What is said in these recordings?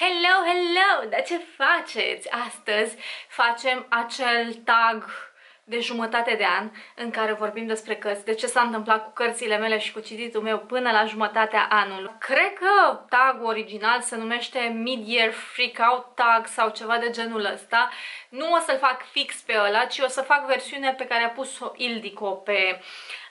Hello, hello! Dar ce faceți? Astăzi facem acel tag de jumătate de an în care vorbim despre cărți, de ce s-a întâmplat cu cărțile mele și cu cititul meu până la jumătatea anului. Cred că tagul original se numește Mid-Year Freakout Tag sau ceva de genul ăsta. Nu o să-l fac fix pe ăla, ci o să fac versiunea pe care a pus-o Ildico pe uh,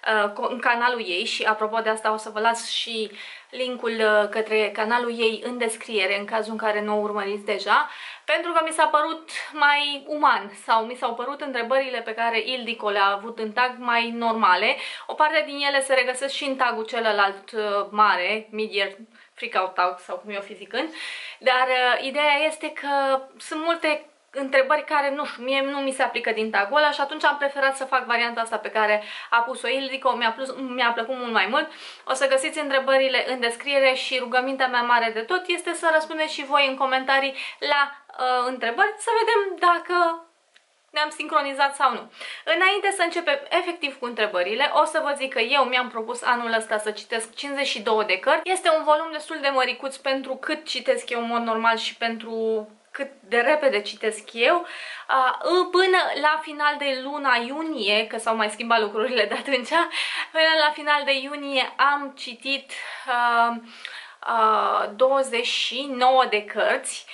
în canalul ei și apropo de asta o să vă las și linkul uh, către canalul ei în descriere în cazul în care nu o urmăriți deja pentru că mi s-a părut mai uman sau mi s-au părut întrebările pe care Ildico le-a avut în tag mai normale. O parte din ele se regăsesc și în tagul celălalt uh, mare, Mid-Year Freakout Tag sau cum eu fizicând, dar uh, ideea este că sunt multe întrebări care, nu știu, mie nu mi se aplică din tagul ăla și atunci am preferat să fac varianta asta pe care a pus-o Ildico, mi-a mi plăcut mult mai mult. O să găsiți întrebările în descriere și rugămintea mea mare de tot este să răspundeți și voi în comentarii la uh, întrebări, să vedem dacă ne-am sincronizat sau nu. Înainte să începem efectiv cu întrebările, o să vă zic că eu mi-am propus anul ăsta să citesc 52 de cărți. Este un volum destul de măricuț pentru cât citesc eu în mod normal și pentru cât de repede citesc eu, până la final de luna iunie, că s-au mai schimbat lucrurile de atunci, până la final de iunie am citit uh, 29 de cărți,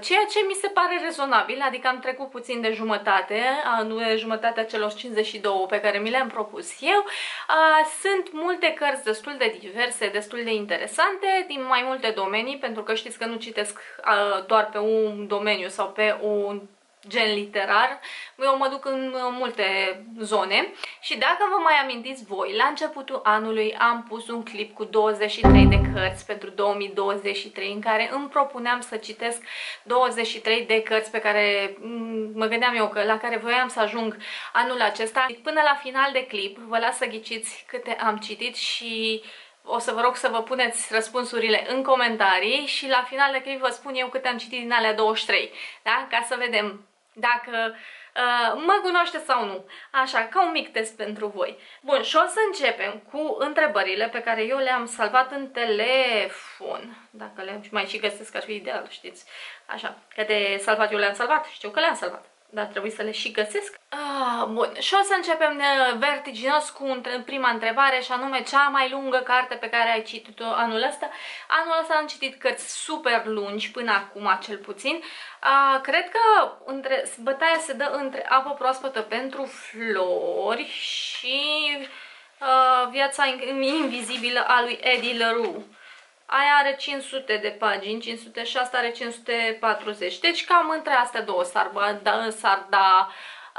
ceea ce mi se pare rezonabil, adică am trecut puțin de jumătate, nu de jumătatea celor 52 pe care mi le-am propus eu. Sunt multe cărți destul de diverse, destul de interesante, din mai multe domenii, pentru că știți că nu citesc doar pe un domeniu sau pe un gen literar, eu mă duc în multe zone și dacă vă mai amintiți voi, la începutul anului am pus un clip cu 23 de cărți pentru 2023 în care îmi propuneam să citesc 23 de cărți pe care mm, mă gândeam eu că la care voiam să ajung anul acesta. Până la final de clip vă las să ghiciți câte am citit și o să vă rog să vă puneți răspunsurile în comentarii și la final de clip vă spun eu câte am citit din alea 23, da? Ca să vedem dacă uh, mă cunoaște sau nu. Așa, ca un mic test pentru voi. Bun, și o să începem cu întrebările pe care eu le-am salvat în telefon. Dacă le mai și găsesc, ar fi ideal, știți. Așa, că de salvat eu le-am salvat, știu că le-am salvat dar trebuie să le și găsesc. Ah, bun, și o să începem uh, vertiginos cu prima întrebare și anume cea mai lungă carte pe care ai citit-o anul ăsta. Anul ăsta am citit cărți super lungi, până acum cel puțin. Ah, cred că între, bătaia se dă între apă proaspătă pentru flori și uh, viața invizibilă a lui Eddie LaRue. Aia are 500 de pagini, 506 are 540. Deci cam între astea două s-ar da, da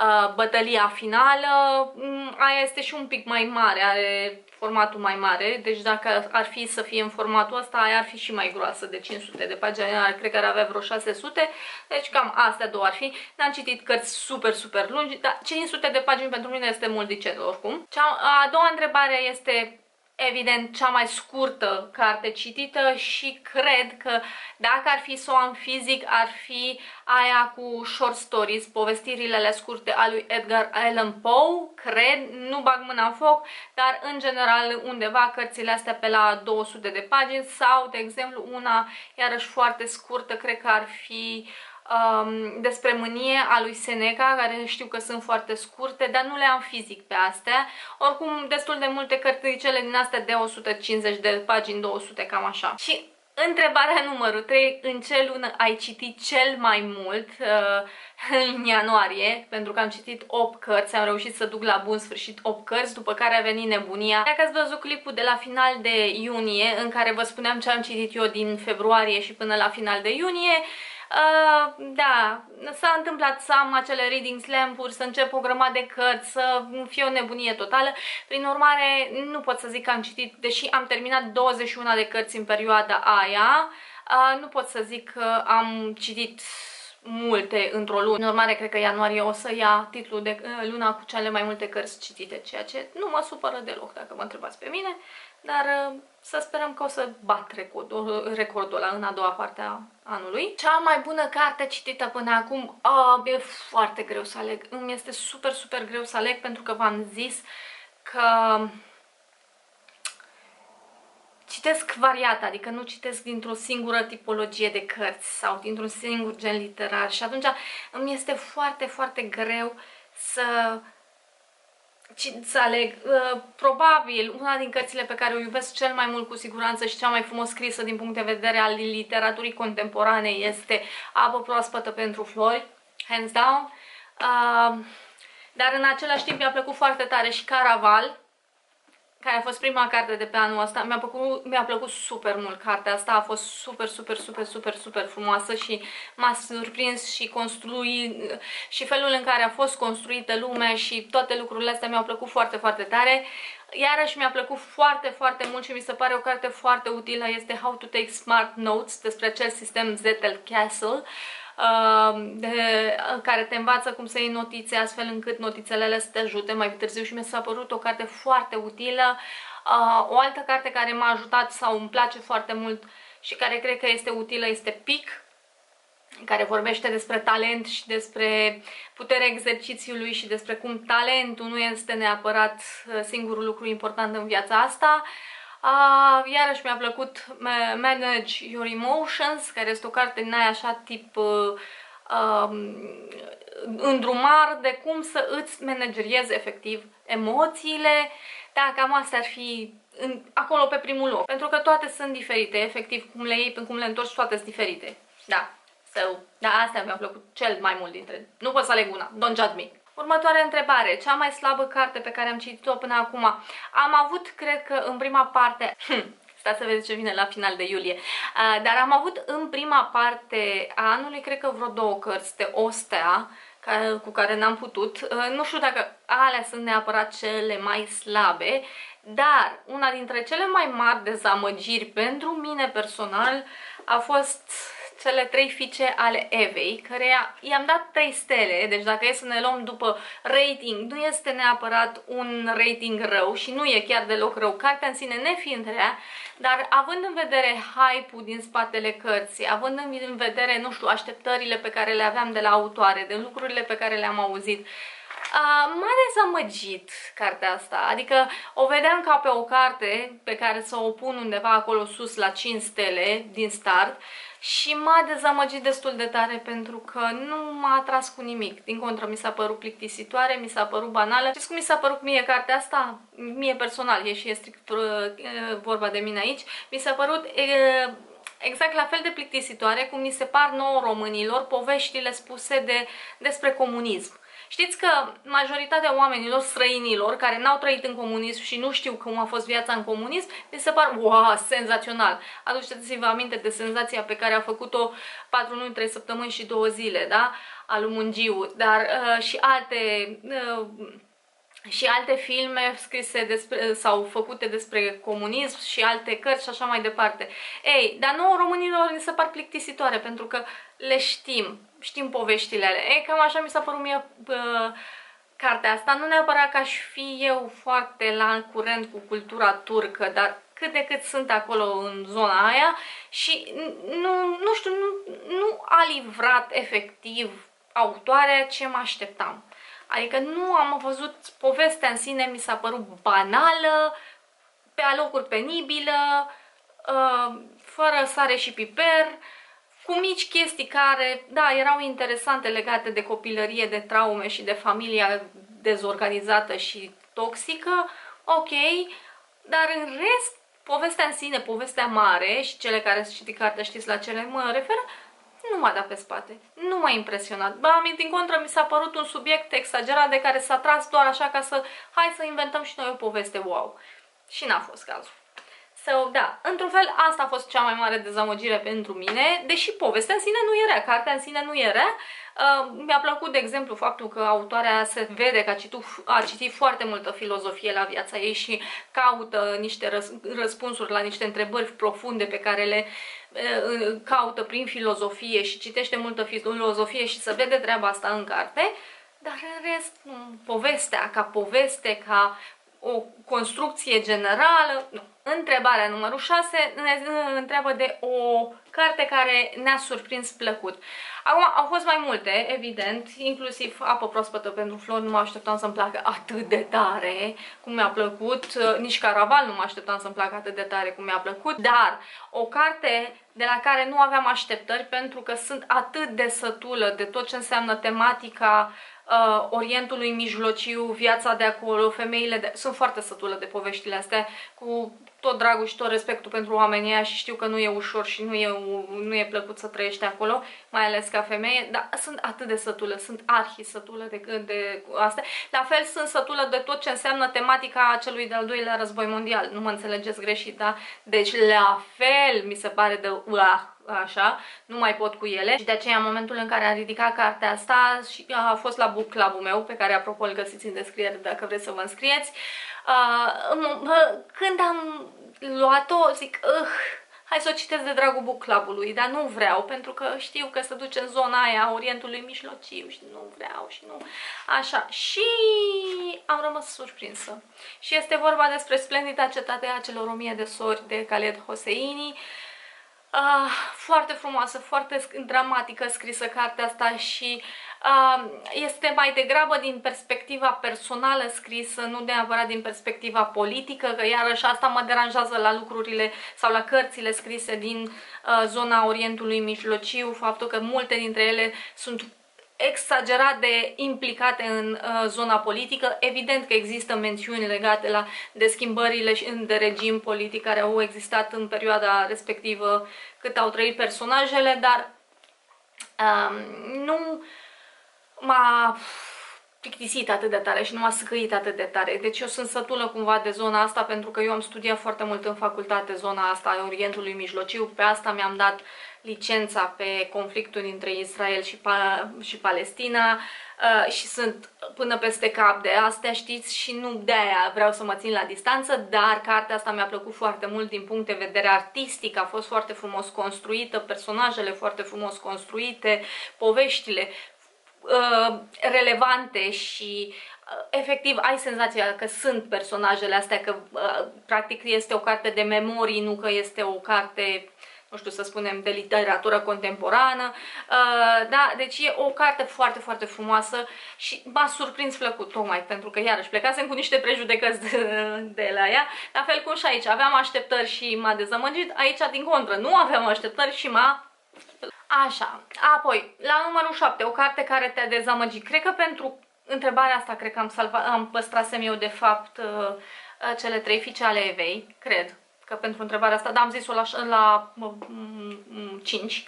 uh, bătălia finală. Mm, aia este și un pic mai mare, are formatul mai mare. Deci dacă ar fi să fie în formatul ăsta, aia ar fi și mai groasă de 500 de pagini. Aia cred că ar avea vreo 600. Deci cam astea două ar fi. N-am citit cărți super, super lungi, dar 500 de pagini pentru mine este mult de oricum. Cea, a doua întrebare este evident cea mai scurtă carte citită și cred că dacă ar fi să o am fizic ar fi aia cu short stories, povestirile scurte a lui Edgar Allan Poe, cred, nu bag mâna în foc, dar în general undeva cărțile astea pe la 200 de pagini sau, de exemplu, una iarăși foarte scurtă, cred că ar fi um, despre mânie a lui Seneca, care știu că sunt foarte scurte, dar nu le am fizic pe astea. Oricum, destul de multe cărticele din astea de 150 de pagini, 200, cam așa. Și întrebarea numărul 3, în ce lună ai citit cel mai mult uh, în ianuarie? Pentru că am citit 8 cărți, am reușit să duc la bun sfârșit 8 cărți, după care a venit nebunia. Dacă ați văzut clipul de la final de iunie, în care vă spuneam ce am citit eu din februarie și până la final de iunie, Uh, da, s-a întâmplat să am acele reading slam-uri, să încep o grămadă de cărți, să fie o nebunie totală. Prin urmare, nu pot să zic că am citit, deși am terminat 21 de cărți în perioada aia, uh, nu pot să zic că am citit multe într-o lună. În urmare, cred că ianuarie o să ia titlul de uh, luna cu cele mai multe cărți citite, ceea ce nu mă supără deloc dacă mă întrebați pe mine, dar uh, să sperăm că o să bat recordul, recordul ăla în a doua parte a anului. Cea mai bună carte citită până acum, oh, e foarte greu să aleg. Îmi este super, super greu să aleg pentru că v-am zis că citesc variat, adică nu citesc dintr-o singură tipologie de cărți sau dintr-un singur gen literar și atunci îmi este foarte, foarte greu să să aleg. Uh, probabil una din cărțile pe care o iubesc cel mai mult cu siguranță și cea mai frumos scrisă din punct de vedere al literaturii contemporane este Apă proaspătă pentru flori, hands down. Uh, dar în același timp mi-a plăcut foarte tare și Caraval, care a fost prima carte de pe anul ăsta. Mi-a plăcut, mi plăcut super mult cartea asta, a fost super, super, super, super, super frumoasă și m-a surprins și construi și felul în care a fost construită lumea și toate lucrurile astea mi-au plăcut foarte, foarte tare. Iarăși mi-a plăcut foarte, foarte mult și mi se pare o carte foarte utilă, este How to Take Smart Notes despre acel sistem Zettel Castle. Uh, de, care te învață cum să iei notițe astfel încât notițele să te ajute mai târziu și mi s-a părut o carte foarte utilă. Uh, o altă carte care m-a ajutat sau îmi place foarte mult și care cred că este utilă este PIC, care vorbește despre talent și despre puterea exercițiului și despre cum talentul nu este neapărat uh, singurul lucru important în viața asta. Uh, iarăși mi-a plăcut Manage Your Emotions, care este o carte din aia așa tip uh, um, îndrumar de cum să îți manageriezi efectiv emoțiile. Da, cam asta ar fi în, acolo pe primul loc. Pentru că toate sunt diferite, efectiv, cum le iei, până cum le întorci, toate sunt diferite. Da, so, da, asta mi-a plăcut cel mai mult dintre. Nu pot să aleg una, don't judge me. Următoarea întrebare, cea mai slabă carte pe care am citit-o până acum. Am avut, cred că în prima parte, hm, stați să vedeți ce vine la final de iulie, uh, dar am avut în prima parte a anului, cred că vreo două cărți de Ostea, cu care n-am putut. Uh, nu știu dacă alea sunt neapărat cele mai slabe, dar una dintre cele mai mari dezamăgiri pentru mine personal a fost cele trei fiice ale Evei, care i-am dat 3 stele, deci dacă e să ne luăm după rating, nu este neapărat un rating rău și nu e chiar deloc rău, cartea în sine nefiind rea, dar având în vedere hype-ul din spatele cărții, având în vedere, nu știu, așteptările pe care le aveam de la autoare, de lucrurile pe care le-am auzit, m-a dezamăgit cartea asta, adică o vedeam ca pe o carte pe care să o pun undeva acolo sus la 5 stele din start și m-a dezamăgit destul de tare pentru că nu m-a atras cu nimic. Din contră, mi s-a părut plictisitoare, mi s-a părut banală. Știți cum mi s-a părut mie cartea asta? Mie personal, e și e strict uh, vorba de mine aici. Mi s-a părut uh, exact la fel de plictisitoare cum mi se par nouă românilor poveștile spuse de, despre comunism. Știți că majoritatea oamenilor străinilor care n-au trăit în comunism și nu știu cum a fost viața în comunism, mi se par, wow, senzațional. Aduceți-vă aminte de senzația pe care a făcut-o 4 luni, 3 săptămâni și 2 zile, da? Al lui Mungiu, dar uh, și alte... Uh, și alte filme scrise despre, sau făcute despre comunism și alte cărți și așa mai departe. Ei, dar nouă românilor ni se par plictisitoare pentru că le știm, știm poveștile alea. Ei, cam așa mi s-a părut mie uh, cartea asta. Nu neapărat că aș fi eu foarte la curent cu cultura turcă, dar cât de cât sunt acolo în zona aia și nu, nu știu, nu, nu a livrat efectiv autoarea ce mă așteptam. Adică nu am văzut povestea în sine, mi s-a părut banală, pe alocuri penibilă, uh, fără sare și piper, cu mici chestii care, da, erau interesante legate de copilărie, de traume și de familia dezorganizată și toxică, ok, dar în rest, povestea în sine, povestea mare și cele care citi cartea știți la cele mă refer, nu m-a dat pe spate, nu m-a impresionat. Ba, din contră, mi s-a părut un subiect exagerat de care s-a tras doar așa ca să, hai să inventăm și noi o poveste wow. Și n-a fost cazul. So, da, într-un fel asta a fost cea mai mare dezamăgire pentru mine, deși povestea în sine nu era, cartea în sine nu era. Uh, mi-a plăcut, de exemplu, faptul că autoarea se vede că a citit, a citit foarte multă filozofie la viața ei și caută niște răs, răspunsuri la niște întrebări profunde pe care le uh, caută prin filozofie și citește multă filozofie și se vede treaba asta în carte. Dar în rest, povestea ca poveste, ca o construcție generală. Nu. Întrebarea numărul 6 ne întreabă de o carte care ne-a surprins plăcut. Acum, au fost mai multe, evident, inclusiv Apă proaspătă pentru flori, nu mă așteptam să-mi placă atât de tare cum mi-a plăcut, nici Caraval nu mă așteptam să-mi placă atât de tare cum mi-a plăcut, dar o carte de la care nu aveam așteptări pentru că sunt atât de sătulă de tot ce înseamnă tematica uh, Orientului Mijlociu, viața de acolo, femeile de... Sunt foarte sătulă de poveștile astea, cu tot dragul și tot respectul pentru oamenii ăia și știu că nu e ușor și nu e, nu e plăcut să trăiești acolo, mai ales ca femeie, dar sunt atât de sătulă, sunt arhi sătulă de, de astea. La fel sunt sătulă de tot ce înseamnă tematica celui de-al doilea război mondial, nu mă înțelegeți greșit, da? Deci la fel mi se pare de uah, așa, nu mai pot cu ele. Și de aceea în momentul în care am ridicat cartea asta și a fost la book club-ul meu, pe care apropo îl găsiți în descriere dacă vreți să vă înscrieți, uh, când am luat-o zic, uh, hai să o citesc de dragul book club-ului, dar nu vreau pentru că știu că se duce în zona aia Orientului Mijlociu și nu vreau și nu. Așa. Și am rămas surprinsă. Și este vorba despre splendida cetate a celor o mie de sori de Khaled Hosseini Uh, foarte frumoasă, foarte dramatică scrisă cartea asta și uh, este mai degrabă din perspectiva personală scrisă, nu neapărat din perspectiva politică, că iarăși asta mă deranjează la lucrurile sau la cărțile scrise din uh, zona Orientului Mijlociu, faptul că multe dintre ele sunt exagerat de implicate în uh, zona politică. Evident că există mențiuni legate la de schimbările de regim politic care au existat în perioada respectivă cât au trăit personajele, dar um, nu m-a plictisit atât de tare și nu m-a scăit atât de tare. Deci eu sunt sătulă cumva de zona asta pentru că eu am studiat foarte mult în facultate zona asta a Orientului Mijlociu. Pe asta mi-am dat licența pe conflictul dintre Israel și, pa și Palestina uh, și sunt până peste cap de astea, știți, și nu de-aia vreau să mă țin la distanță, dar cartea asta mi-a plăcut foarte mult din punct de vedere artistic, a fost foarte frumos construită, personajele foarte frumos construite, poveștile uh, relevante și uh, efectiv ai senzația că sunt personajele astea, că uh, practic este o carte de memorii, nu că este o carte nu știu să spunem, de literatură contemporană. Uh, da, deci e o carte foarte, foarte frumoasă și m-a surprins plăcut, tocmai pentru că, iarăși, plecasem cu niște prejudecăți de, de la ea, la fel cum și aici. Aveam așteptări și m-a dezamăgit, aici, din contră, nu aveam așteptări și m-a Așa, apoi, la numărul 7, o carte care te-a dezamăgit. Cred că pentru întrebarea asta, cred că am, salvat, am păstrasem eu, de fapt, uh, cele trei fiice ale Evei, cred că pentru întrebarea asta, dar am zis-o la, la 5.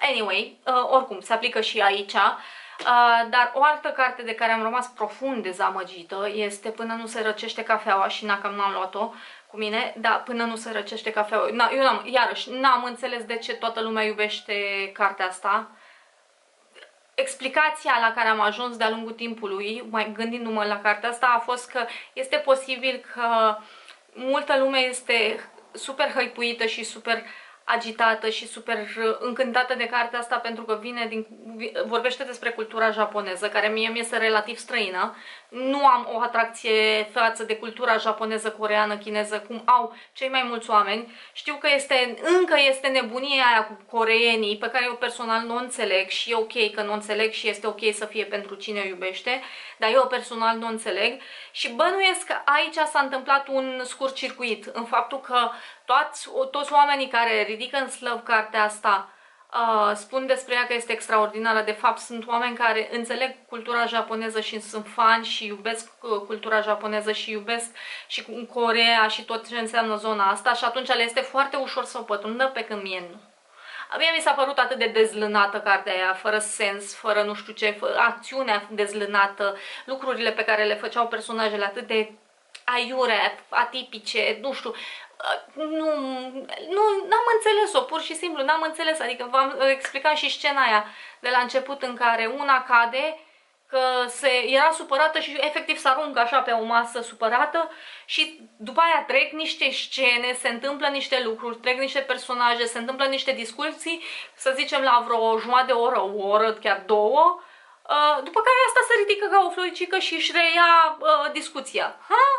Anyway, uh, oricum, se aplică și aici. Uh, dar o altă carte de care am rămas profund dezamăgită este Până nu se răcește cafeaua și n-am n-am luat-o cu mine, dar Până nu se răcește cafeaua. Na, eu n-am, iarăși, n-am înțeles de ce toată lumea iubește cartea asta. Explicația la care am ajuns de-a lungul timpului, mai gândindu-mă la cartea asta, a fost că este posibil că multă lume este super hăipuită și super agitată și super încântată de cartea asta pentru că vine din, vorbește despre cultura japoneză, care mie mi este relativ străină. Nu am o atracție față de cultura japoneză, coreană, chineză, cum au cei mai mulți oameni. Știu că este, încă este nebunia aia cu coreenii, pe care eu personal nu o înțeleg și e ok că nu o înțeleg și este ok să fie pentru cine o iubește, dar eu personal nu o înțeleg. Și bănuiesc că aici s-a întâmplat un scurt circuit, în faptul că toți, toți oamenii care ridică în slăv cartea asta uh, spun despre ea că este extraordinară. De fapt, sunt oameni care înțeleg cultura japoneză și sunt fani și iubesc uh, cultura japoneză și iubesc și Corea și tot ce înseamnă zona asta și atunci le este foarte ușor să o pătrundă pe când mie nu. Mie mi s-a părut atât de dezlânată cartea aia, fără sens, fără nu știu ce, acțiunea dezlânată, lucrurile pe care le făceau personajele atât de aiure, atipice, nu știu, nu, nu am înțeles-o, pur și simplu, n-am înțeles, adică v-am explicat și scena aia de la început în care una cade, că se, era supărată și efectiv se aruncă așa pe o masă supărată și după aia trec niște scene, se întâmplă niște lucruri, trec niște personaje, se întâmplă niște discuții, să zicem la vreo jumătate de oră, o oră, chiar două, uh, după care asta se ridică ca o floricică și își reia uh, discuția. Ha?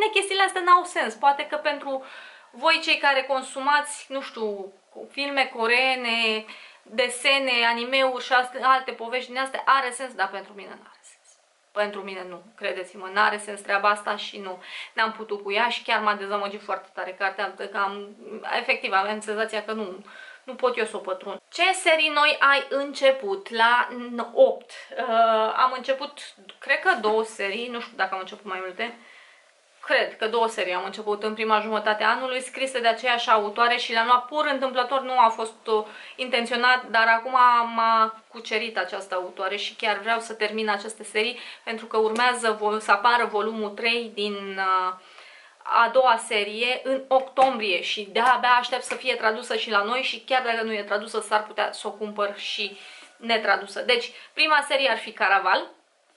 What? Pentru mine chestiile astea n-au sens. Poate că pentru voi cei care consumați, nu știu, filme coreene, desene, animeuri și alte povești din astea, are sens, dar pentru mine nu are sens. Pentru mine nu, credeți-mă, nu are sens treaba asta și nu n-am putut cu ea și chiar m-a dezamăgit foarte tare cartea, că am, efectiv, aveam senzația că nu, nu pot eu să o pătrund. Ce serii noi ai început? La 8. Uh, am început, cred că două serii, nu știu dacă am început mai multe, cred că două serii am început în prima jumătate a anului, scrise de aceeași autoare și le-am luat pur întâmplător, nu a fost uh, intenționat, dar acum m-a cucerit această autoare și chiar vreau să termin aceste serii pentru că urmează să apară volumul 3 din uh, a doua serie în octombrie și de-abia aștept să fie tradusă și la noi și chiar dacă nu e tradusă s-ar putea să o cumpăr și netradusă. Deci, prima serie ar fi Caraval,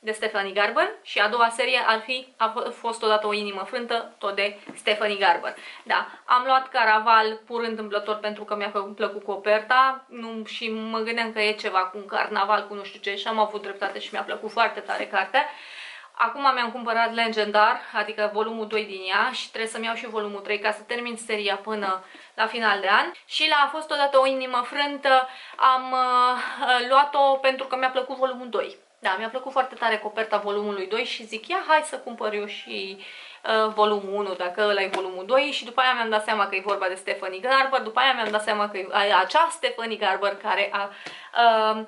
de Stephanie Garber și a doua serie ar fi a fost odată o inimă frântă, tot de Stephanie Garber. Da, am luat Caraval pur întâmplător pentru că mi-a plăcut coperta nu, și mă gândeam că e ceva cu un carnaval, cu nu știu ce și am avut dreptate și mi-a plăcut foarte tare cartea. Acum mi-am cumpărat Legendar, adică volumul 2 din ea și trebuie să-mi iau și volumul 3 ca să termin seria până la final de an. Și la a fost odată o inimă frântă, am uh, luat-o pentru că mi-a plăcut volumul 2. Da, mi-a plăcut foarte tare coperta volumului 2 și zic, ia hai să cumpăr eu și uh, volumul 1, dacă ăla e volumul 2 și după aia mi-am dat seama că e vorba de Stephanie Garber, după aia mi-am dat seama că e acea Stephanie Garber care a... Uh,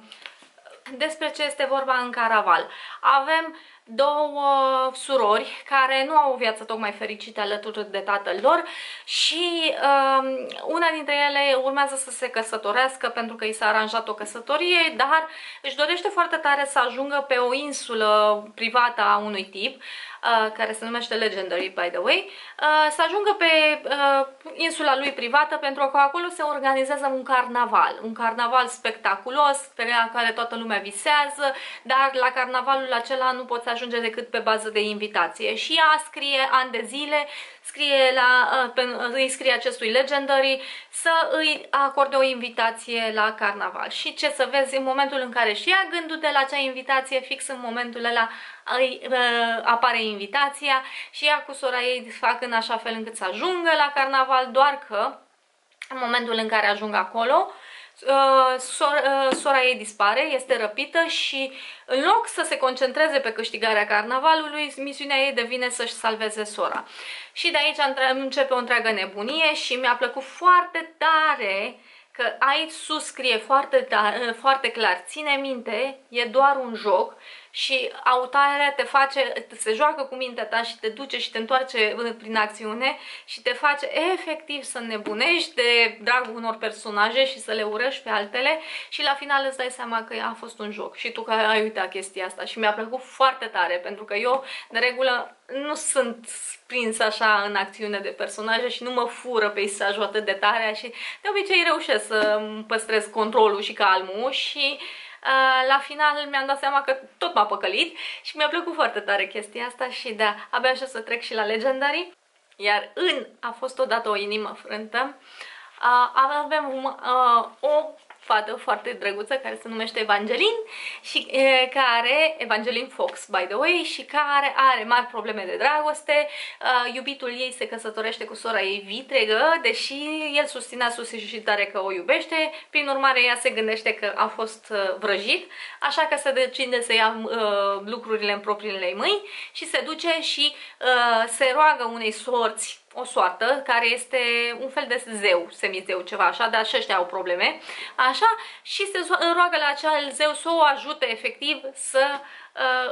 despre ce este vorba în Caraval. Avem două surori care nu au o viață tocmai fericită alături de tatăl lor și um, una dintre ele urmează să se căsătorească pentru că i s-a aranjat o căsătorie, dar își dorește foarte tare să ajungă pe o insulă privată a unui tip Uh, care se numește Legendary, by the way, uh, să ajungă pe uh, insula lui privată pentru că acolo se organizează un carnaval, un carnaval spectaculos pe care toată lumea visează, dar la carnavalul acela nu poți ajunge decât pe bază de invitație. Și ea scrie ani de zile, scrie la, îi scrie acestui Legendary să îi acorde o invitație la carnaval. Și ce să vezi, în momentul în care și ia gândul de la acea invitație, fix în momentul ăla îi uh, apare invitația și ea cu sora ei fac în așa fel încât să ajungă la carnaval, doar că în momentul în care ajung acolo, uh, sora, uh, sora ei dispare, este răpită și în loc să se concentreze pe câștigarea carnavalului, misiunea ei devine să-și salveze sora. Și de aici începe o întreagă nebunie și mi-a plăcut foarte tare că aici sus scrie foarte, foarte clar, ține minte, e doar un joc și autarea te face, se joacă cu mintea ta și te duce și te întoarce prin acțiune și te face efectiv să nebunești de dragul unor personaje și să le urăști pe altele și la final îți dai seama că a fost un joc. Și tu că ai uitat chestia asta și mi-a plăcut foarte tare pentru că eu de regulă nu sunt prins așa în acțiune de personaje și nu mă fură peisajul atât de tare și de obicei reușesc să păstrez controlul și calmul și Uh, la final mi-am dat seama că tot m-a păcălit și mi-a plăcut foarte tare chestia asta și da, abia așa să trec și la Legendary. Iar în A fost odată o inimă frântă, uh, avem uh, o fată foarte drăguță care se numește Evangeline și e, care, Evangeline Fox, by the way, și care are mari probleme de dragoste. Uh, iubitul ei se căsătorește cu sora ei vitregă, deși el susținea susținutare că o iubește, prin urmare ea se gândește că a fost uh, vrăjit, așa că se decide să ia uh, lucrurile în propriile mâini și se duce și uh, se roagă unei sorți o soartă care este un fel de zeu, semizeu, ceva așa, dar și ăștia au probleme, așa, și se roagă la acel zeu să o ajute efectiv să uh,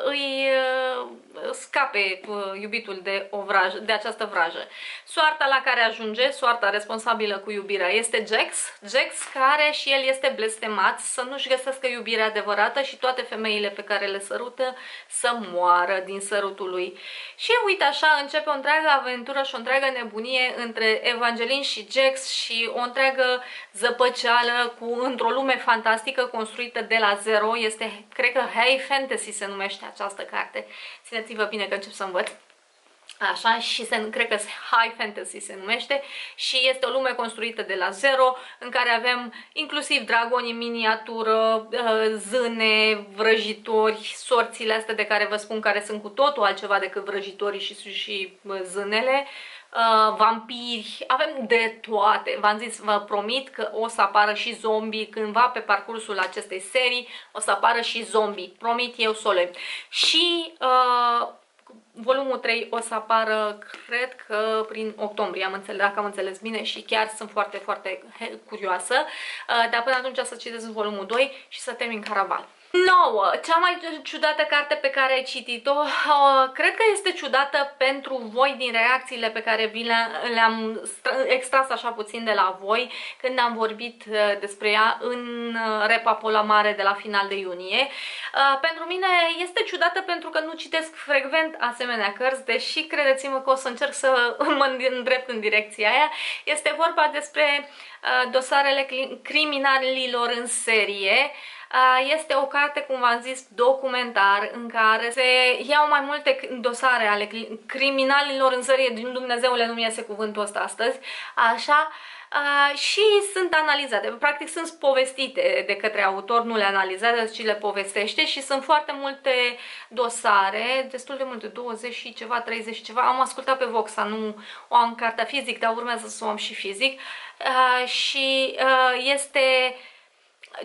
îi uh, scape uh, iubitul de, o vrajă, de această vrajă. Soarta la care ajunge, soarta responsabilă cu iubirea, este Jax, Jax care și el este blestemat să nu-și găsească iubirea adevărată și toate femeile pe care le sărută să moară din sărutul lui. Și uite așa începe o întreagă aventură și o întreagă nebunie între Evangeline și Jax și o întreagă zăpăceală cu într-o lume fantastică construită de la zero. Este, cred că High Fantasy se numește această carte. Țineți-vă bine că încep să învăț. Așa, și se, cred că High Fantasy se numește și este o lume construită de la zero în care avem inclusiv dragoni în miniatură, uh, zâne, vrăjitori, sorțile astea de care vă spun care sunt cu totul altceva decât vrăjitorii și, și uh, zânele, uh, vampiri, avem de toate. V-am zis, vă promit că o să apară și zombie cândva pe parcursul acestei serii, o să apară și zombie. Promit eu solemn. Și uh, volumul 3 o să apară, cred că prin octombrie, am înțeles, dacă am înțeles bine și chiar sunt foarte, foarte curioasă. Uh, dar până atunci să citesc volumul 2 și să termin Caraval. 9. Cea mai ciudată carte pe care ai citit-o, uh, cred că este ciudată pentru voi din reacțiile pe care vi le-am extras așa puțin de la voi când am vorbit uh, despre ea în uh, Repa Pola Mare de la final de iunie. Pentru mine este ciudată pentru că nu citesc frecvent asemenea cărți, deși credeți-mă că o să încerc să mă îndrept în direcția aia. Este vorba despre dosarele criminalilor în serie, este o carte, cum v-am zis, documentar în care se iau mai multe dosare ale criminalilor în serie, din Dumnezeule nu mi iese cuvântul ăsta astăzi, așa, Uh, și sunt analizate, practic sunt povestite de către autor, nu le analizează, ci le povestește și sunt foarte multe dosare, destul de multe, 20 și ceva, 30 și ceva. Am ascultat pe Voxa, nu o am cartea fizic, dar urmează să o am și fizic. Uh, și uh, este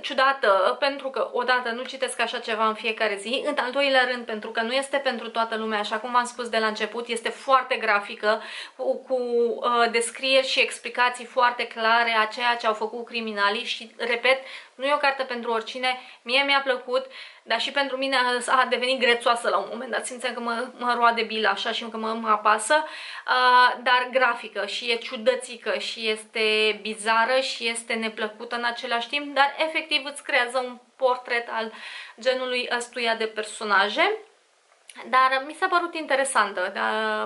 ciudată pentru că odată nu citesc așa ceva în fiecare zi, în al doilea rând pentru că nu este pentru toată lumea, așa cum v-am spus de la început, este foarte grafică, cu, cu uh, descrieri și explicații foarte clare a ceea ce au făcut criminalii și, repet, nu e o carte pentru oricine, mie mi-a plăcut, dar și pentru mine a devenit grețoasă la un moment dat, simțeam că mă, mă roade bilă așa și că mă, mă apasă, uh, dar grafică și e ciudățică și este bizară și este neplăcută în același timp, dar efectiv îți creează un portret al genului ăstuia de personaje. Dar mi s-a părut interesantă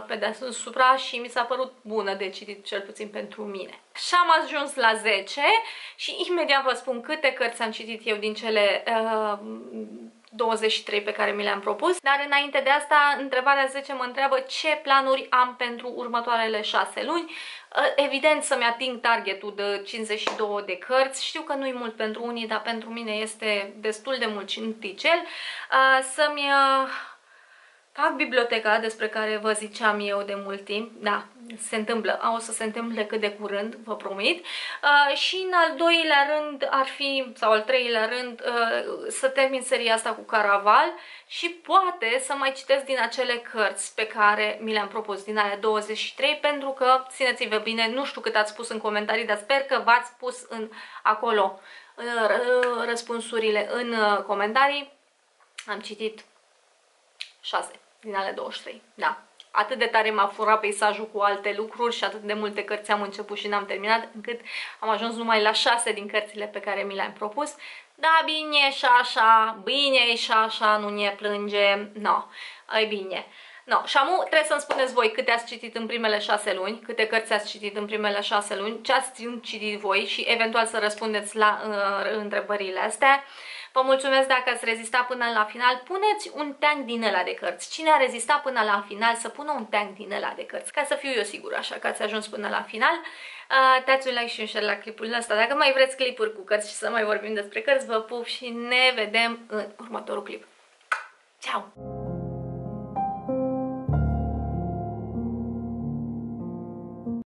pe deasupra și mi s-a părut bună de citit, cel puțin pentru mine. Și am ajuns la 10 și imediat vă spun câte cărți am citit eu din cele uh, 23 pe care mi le-am propus. Dar înainte de asta, întrebarea 10 mă întreabă ce planuri am pentru următoarele 6 luni. Uh, evident să-mi ating targetul de 52 de cărți. Știu că nu-i mult pentru unii, dar pentru mine este destul de mult cinticel. Uh, să-mi uh, Fac biblioteca despre care vă ziceam eu de mult timp, da, se întâmplă, o să se întâmple cât de curând, vă promit. Uh, și în al doilea rând ar fi, sau al treilea rând, uh, să termin seria asta cu Caraval și poate să mai citesc din acele cărți pe care mi le-am propus, din alea 23, pentru că, țineți-vă bine, nu știu cât ați spus în comentarii, dar sper că v-ați pus în, acolo uh, răspunsurile în uh, comentarii. Am citit 6 din ale 23. Da. Atât de tare m-a furat peisajul cu alte lucruri și atât de multe cărți am început și n-am terminat, încât am ajuns numai la 6 din cărțile pe care mi le-am propus. Da, bine și așa, bine și așa, nu ne plânge, no, e bine. No, și șamu trebuie să-mi spuneți voi câte ați citit în primele șase luni, câte cărți ați citit în primele șase luni, ce ați citit voi și eventual să răspundeți la uh, întrebările astea. Vă mulțumesc dacă ați rezistat până la final. Puneți un tank din ăla de cărți. Cine a rezistat până la final să pună un tank din ăla de cărți. Ca să fiu eu sigur așa că ați ajuns până la final. Uh, dați un like și un share la clipul ăsta. Dacă mai vreți clipuri cu cărți și să mai vorbim despre cărți, vă pup și ne vedem în următorul clip. Ciao!